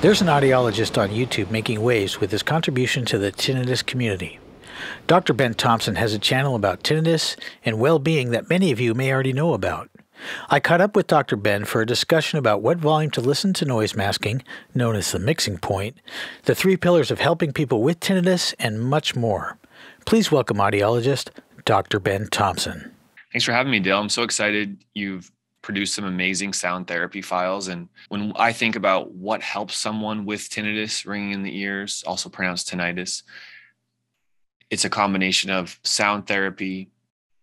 There's an audiologist on YouTube making waves with his contribution to the tinnitus community. Dr. Ben Thompson has a channel about tinnitus and well being that many of you may already know about. I caught up with Dr. Ben for a discussion about what volume to listen to noise masking, known as the mixing point, the three pillars of helping people with tinnitus, and much more. Please welcome audiologist Dr. Ben Thompson. Thanks for having me, Dale. I'm so excited you've produced some amazing sound therapy files. And when I think about what helps someone with tinnitus, ringing in the ears, also pronounced tinnitus, it's a combination of sound therapy,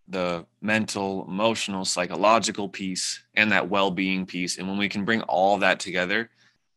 the mental, emotional, psychological piece, and that well being piece. And when we can bring all that together,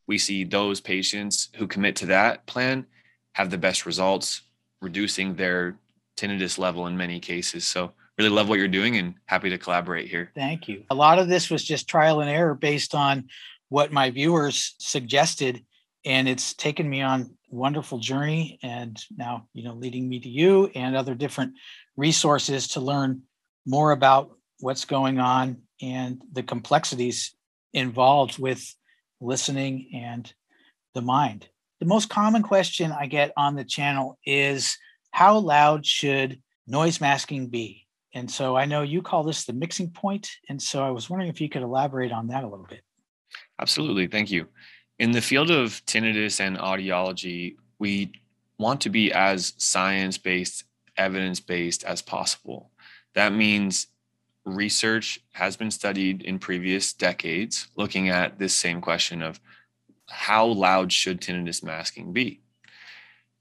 we see those patients who commit to that plan have the best results, reducing their tinnitus level in many cases. So, really love what you're doing and happy to collaborate here. Thank you. A lot of this was just trial and error based on what my viewers suggested. And it's taken me on wonderful journey and now you know leading me to you and other different resources to learn more about what's going on and the complexities involved with listening and the mind the most common question i get on the channel is how loud should noise masking be and so i know you call this the mixing point and so i was wondering if you could elaborate on that a little bit absolutely thank you in the field of tinnitus and audiology, we want to be as science based, evidence based as possible. That means research has been studied in previous decades looking at this same question of how loud should tinnitus masking be?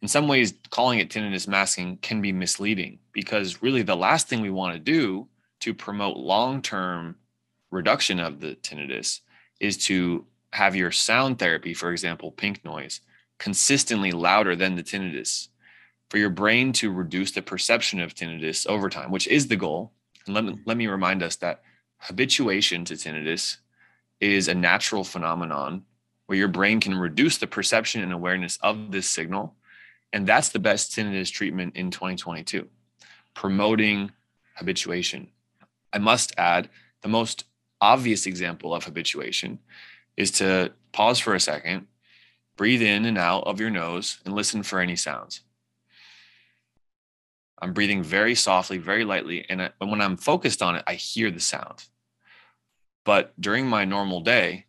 In some ways, calling it tinnitus masking can be misleading because really the last thing we want to do to promote long term reduction of the tinnitus is to have your sound therapy, for example, pink noise, consistently louder than the tinnitus for your brain to reduce the perception of tinnitus over time, which is the goal. And let me, mm-hmm. let me remind us that habituation to tinnitus is a natural phenomenon where your brain can reduce the perception and awareness of this signal. And that's the best tinnitus treatment in 2022, promoting habituation. I must add the most obvious example of habituation is to pause for a second, breathe in and out of your nose, and listen for any sounds. I'm breathing very softly, very lightly. And, I, when I'm focused on it, I hear the sound. But during my normal day,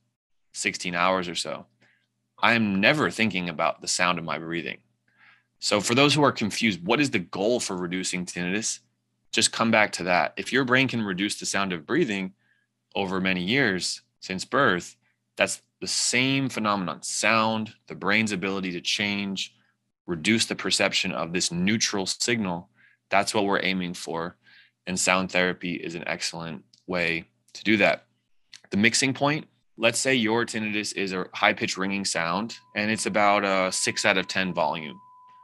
16 hours or so, I am never thinking about the sound of my breathing. So, for those who are confused, what is the goal for reducing tinnitus? Just come back to that. If your brain can reduce the sound of breathing over many years since birth, that's the same phenomenon sound, the brain's ability to change, reduce the perception of this neutral signal. That's what we're aiming for. And sound therapy is an excellent way to do that. The mixing point, let's say your tinnitus is a high pitched ringing sound and it's about a six out of 10 volume,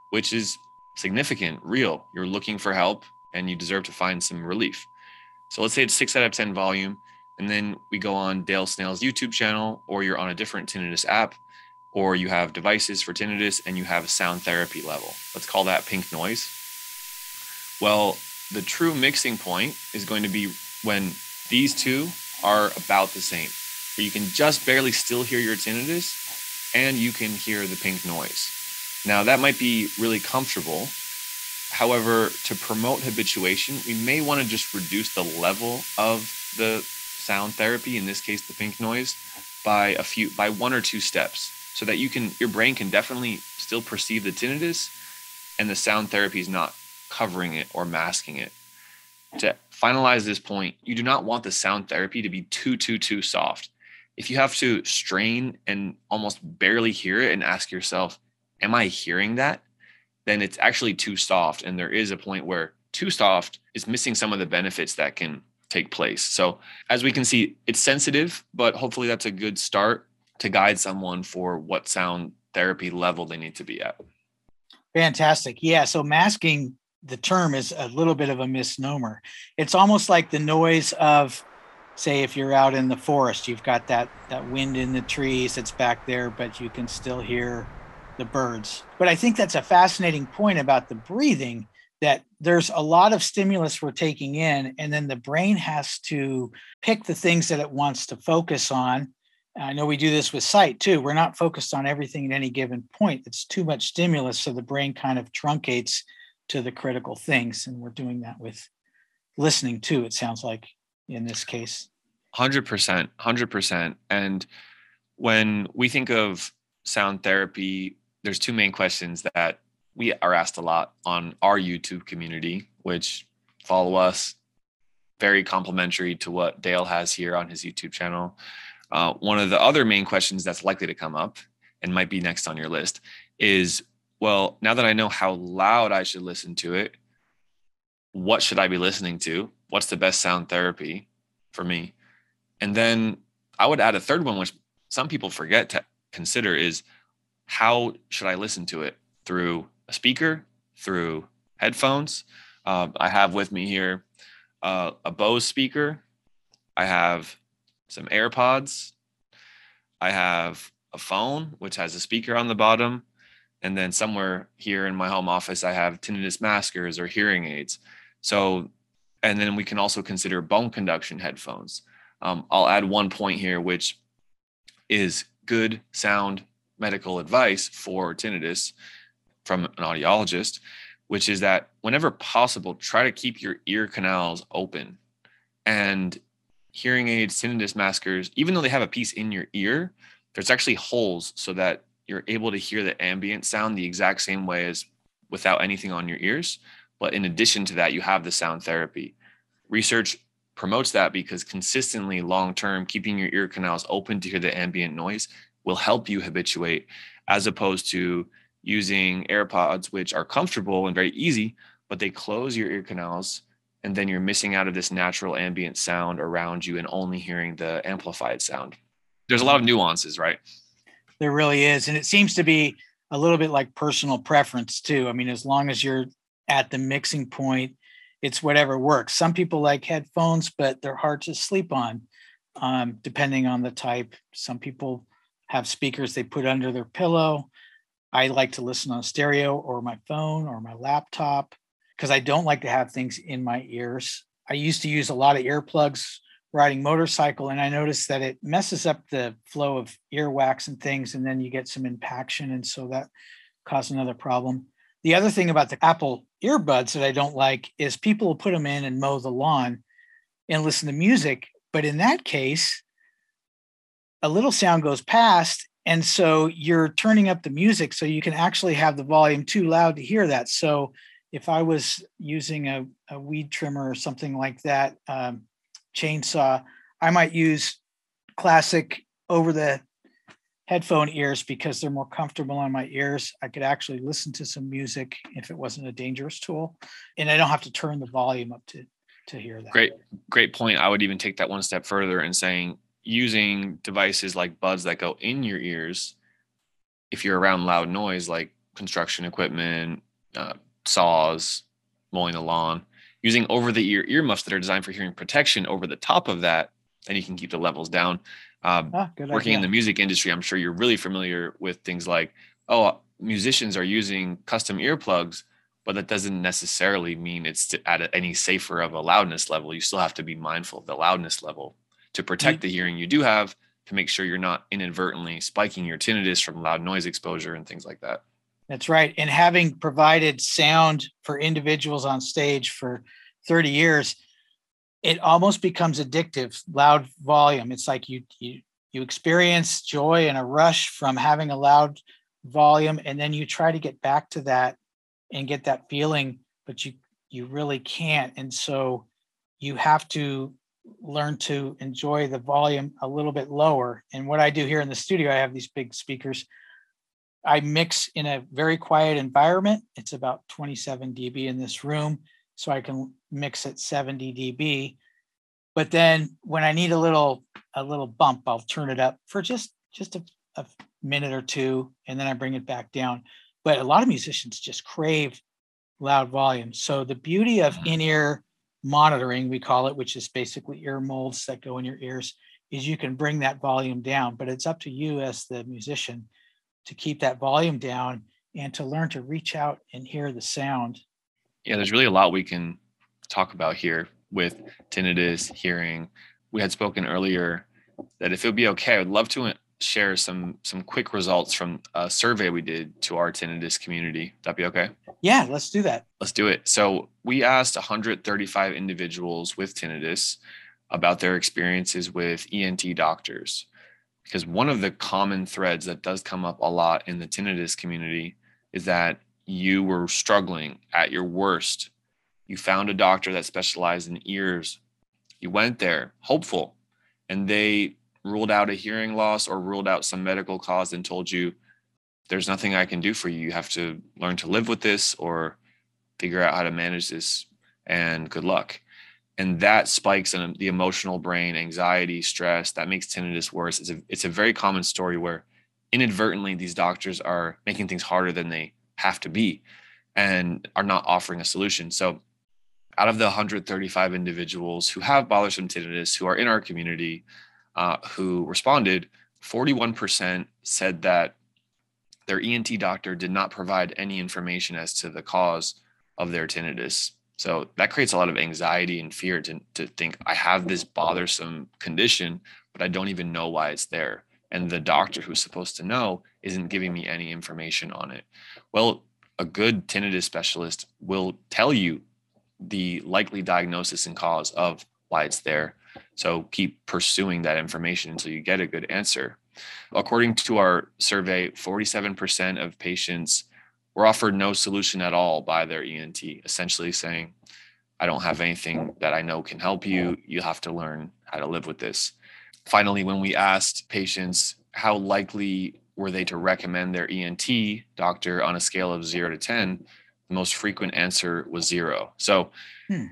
which is significant, real. You're looking for help and you deserve to find some relief. So let's say it's six out of 10 volume and then we go on DaleSnale's YouTube channel, or you're on a different tinnitus app, or you have devices for tinnitus and you have a sound therapy level. Let's call that pink noise. Well, the true mixing point is going to be when these two are about the same, where you can just barely still hear your tinnitus and you can hear the pink noise. Now, that might be really comfortable. However, to promote habituation, we may want to just reduce the level of the sound therapy, in this case the pink noise, by a few by one or two steps so that you can your brain can definitely still perceive the tinnitus and the sound therapy is not covering it or masking it. To finalize this point, you do not want the sound therapy to be too too too soft. If you have to strain and almost barely hear it and ask yourself, am I hearing that? Then it's actually too soft and there is a point where too soft is missing some of the benefits that can take place. So, as we can see, it's sensitive, but hopefully that's a good start to guide someone for what sound therapy level they need to be at. Fantastic. Yeah. So, masking the term is a little bit of a misnomer. It's almost like the noise of, say, if you're out in the forest, you've got that, that wind in the trees that's back there, but you can still hear the birds. But I think that's a fascinating point about the breathing that there's a lot of stimulus we're taking in, and then the brain has to pick the things that it wants to focus on. I know we do this with sight too. We're not focused on everything at any given point. It's too much stimulus, so the brain kind of truncates to the critical things. And we're doing that with listening too, it sounds like in this case. 100%. 100%. And when we think of sound therapy, there's two main questions that we are asked a lot on our YouTube community, which follow us, very complimentary to what Dale has here on his YouTube channel. Uh, one of the other main questions that's likely to come up and might be next on your list is well, now that I know how loud I should listen to it, what should I be listening to? What's the best sound therapy for me? And then I would add a third one, which some people forget to consider is how should I listen to it? Through a speaker, through headphones. Uh, I have with me here uh, a Bose speaker. I have some AirPods. I have a phone, which has a speaker on the bottom. And then somewhere here in my home office, I have tinnitus maskers or hearing aids. So, and then we can also consider bone conduction headphones. Um, I'll add one point here, which is good sound medical advice for tinnitus from an audiologist, which is that whenever possible, try to keep your ear canals open. And hearing aids, tinnitus maskers, even though they have a piece in your ear, there's actually holes so that you're able to hear the ambient sound the exact same way as without anything on your ears. But in addition to that, you have the sound therapy. Research promotes that because consistently long term, keeping your ear canals open to hear the ambient noise will help you habituate, as opposed to using AirPods, which are comfortable and very easy, but they close your ear canals and then you're missing out of this natural ambient sound around you and only hearing the amplified sound. There's a lot of nuances, right? There really is. And it seems to be a little bit like personal preference too. I mean, as long as you're at the mixing point, it's whatever works. Some people like headphones, but they're hard to sleep on, um, depending on the type. Some people have speakers they put under their pillow. I like to listen on stereo or my phone or my laptop because I don't like to have things in my ears. I used to use a lot of earplugs riding motorcycle, and I noticed that it messes up the flow of earwax and things, and then you get some impaction, and so that caused another problem. The other thing about the Apple earbuds that I don't like is people will put them in and mow the lawn and listen to music, but in that case, a little sound goes past and so you're turning up the music so you can actually have the volume too loud to hear that so if I was using a, a weed trimmer or something like that, um, chainsaw, I might use classic over the headphone ears because they're more comfortable on my ears. I could actually listen to some music if it wasn't a dangerous tool, and I don't have to turn the volume up to to hear that. Great, great point. I would even take that one step further and saying using devices like buds that go in your ears. If you're around loud noise like construction equipment, uh, saws, mowing the lawn, using over the ear earmuffs that are designed for hearing protection over the top of that, and you can keep the levels down. Um, ah, working idea. in the music industry, I'm sure you're really familiar with things like, oh, musicians are using custom earplugs, but that doesn't necessarily mean it's at any safer of a loudness level. You still have to be mindful of the loudness level to mm-hmm. protect the hearing you do have to make sure you're not inadvertently spiking your tinnitus from loud noise exposure and things like that. That's right. And having provided sound for individuals on stage for 30 years, it almost becomes addictive, loud volume. It's like you you you experience joy and a rush from having a loud volume and then you try to get back to that and get that feeling, but you you really can't. And so you have to learn to enjoy the volume a little bit lower. And what I do here in the studio, I have these big speakers I mix in a very quiet environment. It's about 27 dB in this room, so I can mix at 70 dB. But then when I need a little a little bump, I'll turn it up for just just a, a minute or two, and then I bring it back down. But a lot of musicians just crave loud volume. So the beauty of mm-hmm. in-ear monitoring, we call it, which is basically ear molds that go in your ears, is you can bring that volume down. But it's up to you as the musician to keep that volume down and to learn to reach out and hear the sound. Yeah, there's really a lot we can talk about here with tinnitus, hearing. We had spoken earlier that if it would be okay, I would love to share some some quick results from a survey we did to our tinnitus community. That'd be okay? Yeah, let's do that. Let's do it. So we asked 135 individuals with tinnitus about their experiences with ENT doctors. Because one of the common threads that does come up a lot in the tinnitus community is that you were struggling at your worst. You found a doctor that specialized in ears. You went there, hopeful, and they ruled out a hearing loss or ruled out some medical cause and told you there's nothing I can do for you. You have to learn to live with this or figure out how to manage this and good luck. And that spikes in the emotional brain, anxiety, stress, that makes tinnitus worse. It's a, it's a very common story where inadvertently these doctors are making things harder than they have to be and are not offering a solution. So out of the 135 individuals who have bothersome tinnitus, who are in our community, uh, who responded, 41% said that their ENT doctor did not provide any information as to the cause of their tinnitus. So that creates a lot of anxiety and fear to, to think, I have this bothersome condition, but I don't even know why it's there. And the doctor who's supposed to know isn't giving me any information on it. Well, a good tinnitus specialist will tell you the likely diagnosis and cause of why it's there. So keep pursuing that information until you get a good answer. According to our survey, 47% of patients were offered no solution at all by their ENT, essentially saying, I don't have anything that I know can help you. You have to learn how to live with this. Finally, when we asked patients how likely were they to recommend their ENT doctor on a scale of zero to 10, the most frequent answer was zero. So hmm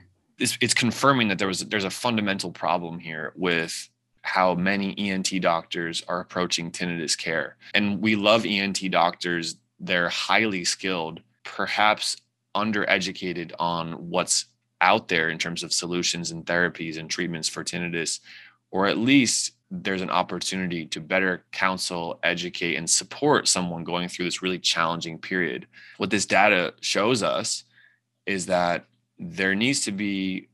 it's, it's confirming that there was there's a fundamental problem here with how many ENT doctors are approaching tinnitus care. And we love ENT doctors. They're highly skilled, perhaps undereducated on what's out there in terms of solutions and therapies and treatments for tinnitus, or at least there's an opportunity to better counsel, educate, and support someone going through this really challenging period. What this data shows us is that there needs to be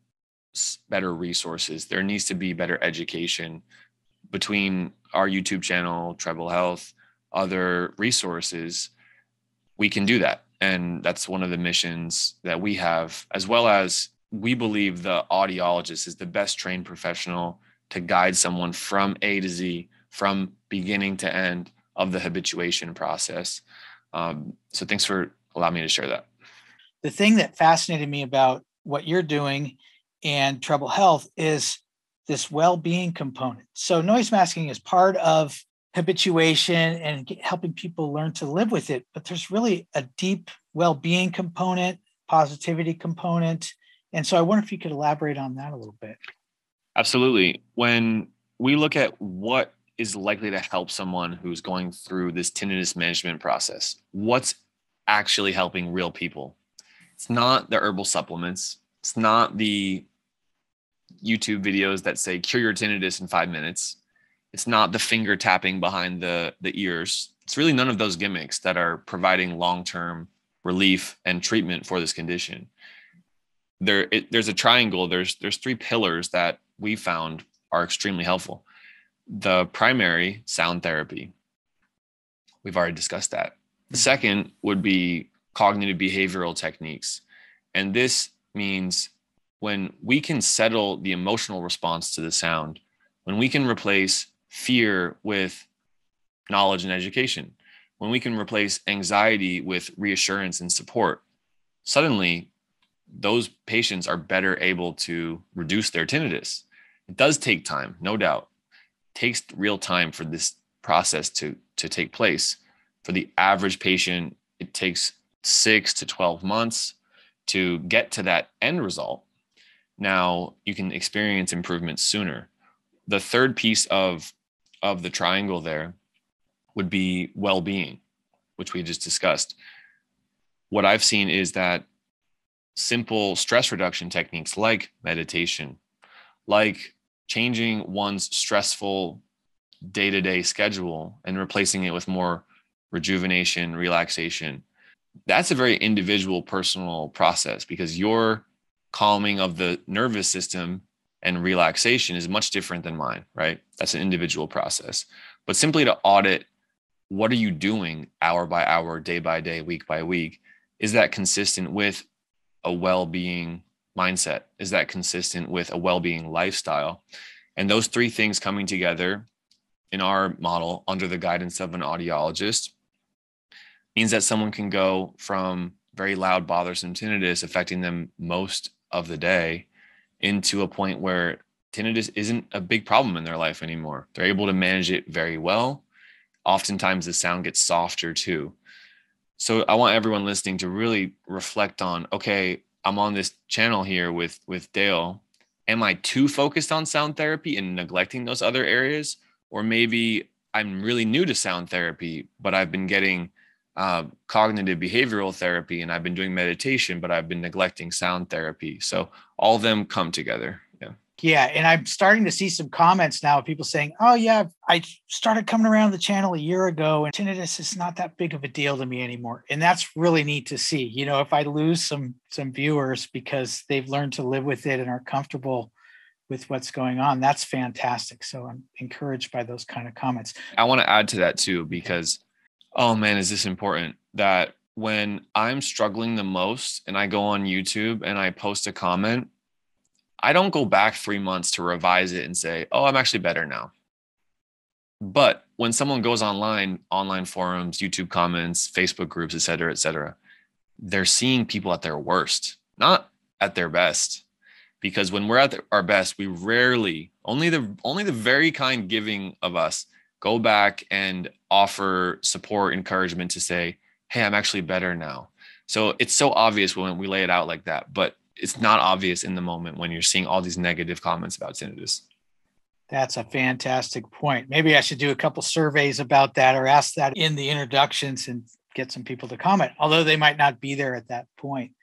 better resources. There needs to be better education between our YouTube channel, Treble Health, other resources. We can do that. And that's one of the missions that we have, as well as we believe the audiologist is the best trained professional to guide someone from A to Z, from beginning to end of the habituation process. Um, so thanks for allowing me to share that the thing that fascinated me about what you're doing and Treble Health is this well-being component. So noise masking is part of habituation and helping people learn to live with it, but there's really a deep well-being component, positivity component. And so I wonder if you could elaborate on that a little bit. Absolutely. When we look at what is likely to help someone who's going through this tinnitus management process, what's actually helping real people? It's not the herbal supplements. It's not the YouTube videos that say cure your tinnitus in five minutes. It's not the finger tapping behind the, the ears. It's really none of those gimmicks that are providing long term relief and treatment for this condition. There, it, there's a triangle. There's there's three pillars that we found are extremely helpful. The primary sound therapy. We've already discussed that. The second would be cognitive behavioral techniques. And this means when we can settle the emotional response to the sound, when we can replace fear with knowledge and education, when we can replace anxiety with reassurance and support, suddenly those patients are better able to reduce their tinnitus. It does take time, no doubt. It takes real time for this process to, to take place. For the average patient, it takes six to 12 months to get to that end result. Now you can experience improvements sooner. The third piece of, of the triangle there would be well being, which we just discussed. What I've seen is that simple stress reduction techniques like meditation, like changing one's stressful day to day schedule and replacing it with more rejuvenation, relaxation, that's a very individual personal process because your calming of the nervous system and relaxation is much different than mine, right? That's an individual process. But simply to audit what are you doing hour by hour, day by day, week by week? Is that consistent with a well being mindset? Is that consistent with a well being lifestyle? And those three things coming together in our model under the guidance of an audiologist means that someone can go from very loud, bothersome tinnitus affecting them most of the day into a point where tinnitus isn't a big problem in their life anymore. They're able to manage it very well. Oftentimes, the sound gets softer too. So, I want everyone listening to really reflect on okay, I'm on this channel here with with Dale. Am I too focused on sound therapy and neglecting those other areas? Or maybe I'm really new to sound therapy, but I've been getting uh, cognitive behavioral therapy and I've been doing meditation, but I've been neglecting sound therapy. So all of them come together. Yeah. Yeah. And I'm starting to see some comments now of people saying, oh, yeah, I started coming around the channel a year ago and tinnitus is not that big of a deal to me anymore. And that's really neat to see. You know, if I lose some some viewers because they've learned to live with it and are comfortable with what's going on, that's fantastic. So I'm encouraged by those kind of comments. I want to add to that too, because oh man, is this important that when I'm struggling the most and I go on YouTube and I post a comment, I don't go back three months to revise it and say, oh, I'm actually better now. But when someone goes online, online forums, YouTube comments, Facebook groups, et cetera, et cetera, they're seeing people at their worst, not at their best. Because when we're at our best, we rarely, only the only the very kind giving of us go back and offer support, encouragement to say, hey, I'm actually better now. So it's so obvious when we lay it out like that, but it's not obvious in the moment when you're seeing all these negative comments about tinnitus. That's a fantastic point. Maybe I should do a couple surveys about that or ask that in the introductions and get some people to comment, although they might not be there at that point.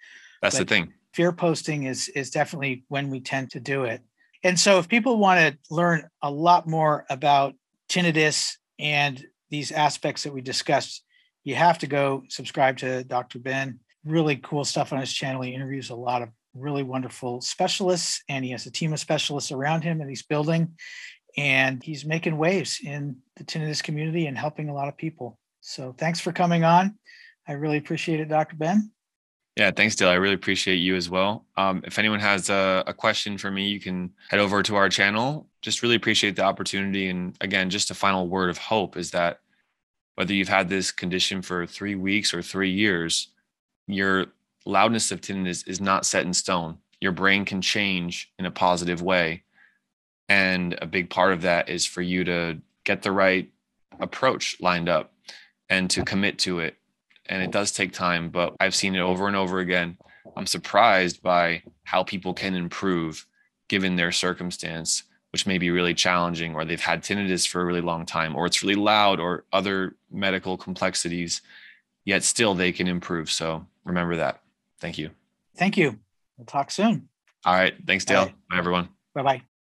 That's but the thing. Fear posting is is definitely when we tend to do it. And so if people want to learn a lot more about tinnitus and these aspects that we discussed, you have to go subscribe to Dr. Ben. Really cool stuff on his channel. He interviews a lot of really wonderful specialists, and he has a team of specialists around him and he's building. And he's making waves in the tinnitus community and helping a lot of people. So thanks for coming on. I really appreciate it, Dr. Ben. Yeah, thanks, Dale. I really appreciate you as well. Um, if anyone has a, a, question for me, you can head over to our channel. Just really appreciate the opportunity. And again, just a final word of hope is that whether you've had this condition for three weeks or three years, your loudness of tinnitus is not set in stone. Your brain can change in a positive way. And a big part of that is for you to get the right approach lined up and to commit to it and it does take time, but I've seen it over and over again. I'm surprised by how people can improve given their circumstance, which may be really challenging, or they've had tinnitus for a really long time, or it's really loud, or other medical complexities, yet still they can improve. So remember that. Thank you. Thank you. We'll talk soon. All right. Thanks, Dale. Bye, everyone. Bye bye.